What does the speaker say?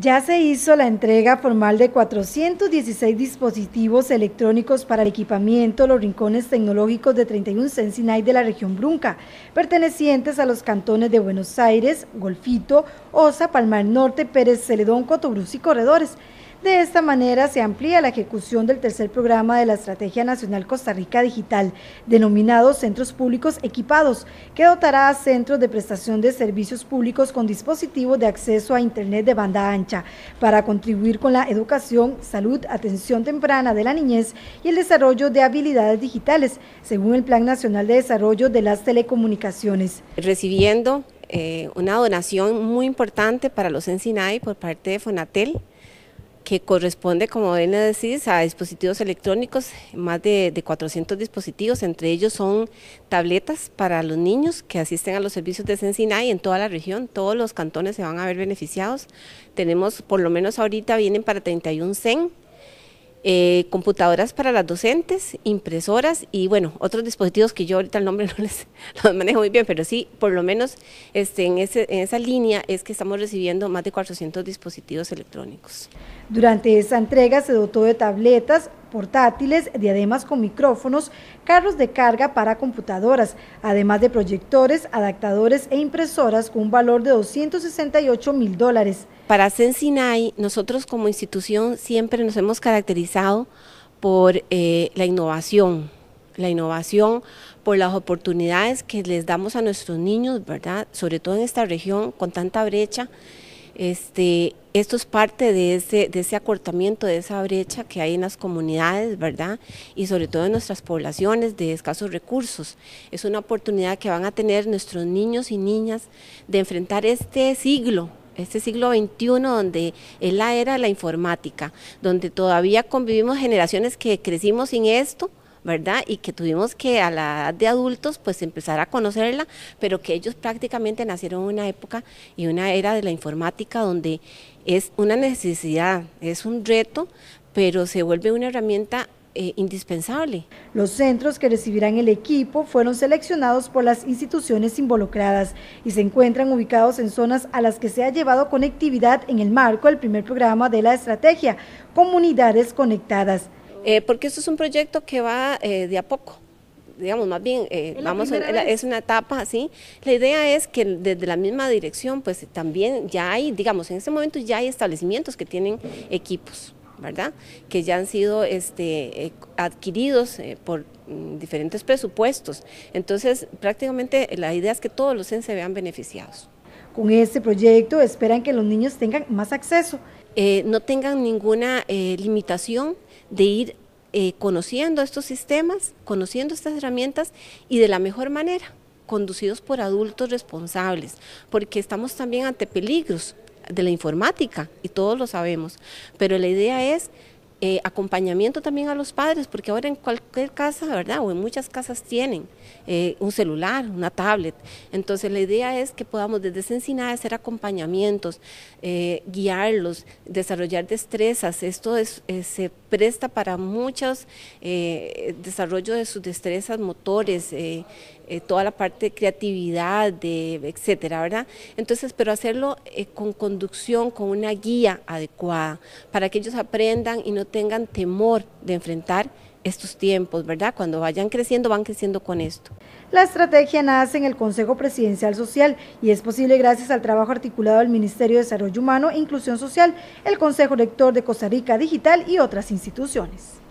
Ya se hizo la entrega formal de 416 dispositivos electrónicos para el equipamiento los rincones tecnológicos de 31 Sensinay de la región Brunca, pertenecientes a los cantones de Buenos Aires, Golfito, Osa, Palmar Norte, Pérez Celedón, Cotobruz y Corredores. De esta manera se amplía la ejecución del tercer programa de la Estrategia Nacional Costa Rica Digital, denominado Centros Públicos Equipados, que dotará a centros de prestación de servicios públicos con dispositivos de acceso a Internet de banda ancha, para contribuir con la educación, salud, atención temprana de la niñez y el desarrollo de habilidades digitales, según el Plan Nacional de Desarrollo de las Telecomunicaciones. Recibiendo eh, una donación muy importante para los Ensinay por parte de Fonatel, que corresponde, como a decir, a dispositivos electrónicos, más de, 400 dispositivos, entre ellos son tabletas para los niños que asisten a los servicios de Sensinay en toda la región, todos los cantones se van a ver beneficiados. Tenemos, por lo menos ahorita vienen para 31 CEN, eh, computadoras para las docentes, impresoras y bueno, otros dispositivos que yo ahorita el nombre no les los manejo muy bien, pero sí, por lo menos este, en, esa línea es que estamos recibiendo más de 400 dispositivos electrónicos. Durante esa entrega se dotó de tabletas, portátiles, diademas con micrófonos, carros de carga para computadoras, además de proyectores, adaptadores e impresoras con un valor de 268 mil dólares. Para Sensinay, nosotros como institución siempre nos hemos caracterizado por eh, la innovación, la innovación, por las oportunidades que les damos a nuestros niños, ¿verdad? Sobre todo en esta región con tanta brecha este, esto es parte de ese, de ese acortamiento, de esa brecha que hay en las comunidades, ¿verdad? Y sobre todo en nuestras poblaciones de escasos recursos. Es una oportunidad que van a tener nuestros niños y niñas de enfrentar este siglo, este siglo XXI donde es la era de la informática, donde todavía convivimos generaciones que crecimos sin esto, ¿verdad? Y que tuvimos que a la edad de adultos pues empezar a conocerla, pero que ellos prácticamente nacieron en una época y una era de la informática donde es una necesidad, es un reto, pero se vuelve una herramienta eh, indispensable. Los centros que recibirán el equipo fueron seleccionados por las instituciones involucradas y se encuentran ubicados en zonas a las que se ha llevado conectividad en el marco del primer programa de la estrategia, Comunidades Conectadas. Eh, porque esto es un proyecto que va eh, de a poco digamos, más bien, eh, vamos es una etapa así. La idea es que desde la misma dirección, pues también ya hay, digamos, en este momento ya hay establecimientos que tienen equipos, ¿verdad? Que ya han sido este, adquiridos por mm, diferentes presupuestos. Entonces, prácticamente la idea es que todos los CEN se vean beneficiados. Con este proyecto esperan que los niños tengan más acceso. No tengan ninguna limitación de ir eh, conociendo estos sistemas, conociendo estas herramientas y de la mejor manera, conducidos por adultos responsables, porque estamos también ante peligros de la informática y todos lo sabemos, pero la idea es eh, acompañamiento también a los padres, porque ahora en cualquier casa, ¿verdad? O en muchas casas tienen eh, un celular, una tablet. Entonces la idea es que podamos desde Sensinada hacer acompañamientos, eh, guiarlos, desarrollar destrezas. Esto es, se presta para muchos desarrollo de sus destrezas motores, toda la parte de creatividad, etcétera, ¿verdad? Entonces, pero hacerlo con conducción, con una guía adecuada, para que ellos aprendan y no tengan temor de enfrentar estos tiempos, ¿verdad? Cuando vayan creciendo, van creciendo con esto. La estrategia nace en el Consejo Presidencial Social y es posible gracias al trabajo articulado del Ministerio de Desarrollo Humano e Inclusión Social, el Consejo Rector de Costa Rica Digital y otras instituciones.